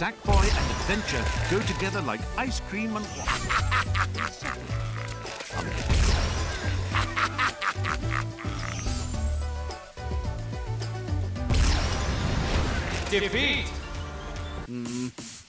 Sackboy and adventure go together like ice cream and water. Defeat! Mm,